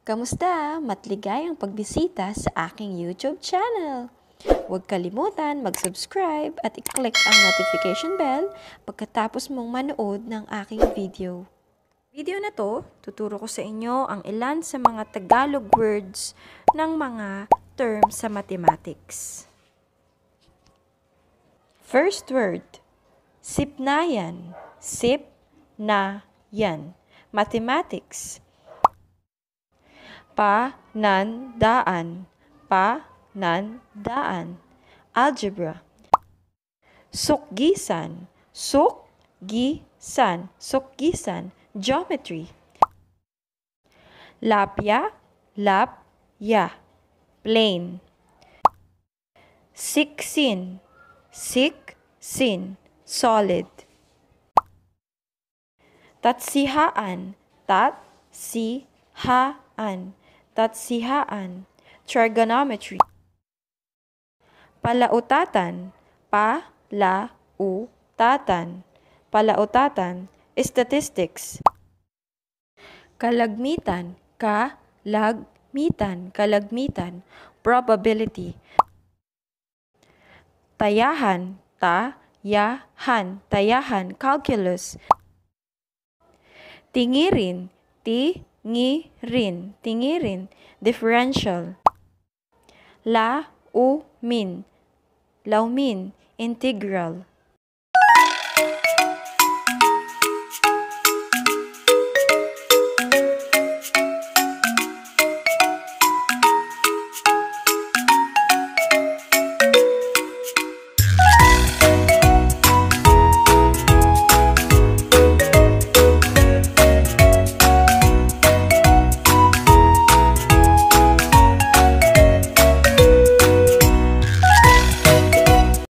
Kamusta? Matligayang pagbisita sa aking YouTube channel. Huwag kalimutan mag-subscribe at i-click ang notification bell pagkatapos mong manood ng aking video. Video na to, tuturo ko sa inyo ang ilan sa mga Tagalog words ng mga term sa mathematics. First word, sipnayan. Sip na yan. Mathematics. Pa-nan-daan. Pa-nan-daan. Algebra. Sukgisan. Sukgisan. Sukgisan. Geometry. Lapya. Lapya. Plane. Siksin. Siksin. Solid. Tatsihaan. Tatsihaan. Tatsihaan. Trigonometry. Palautatan. Palautatan. Palautatan. Statistics. Kalagmitan. Kalagmitan. Kalagmitan. Probability. Tayahan. Tayahan. Tayahan. Calculus. Tingirin. Tingirin. Tingirin. Differential. La-u-min. Laumin. Integral.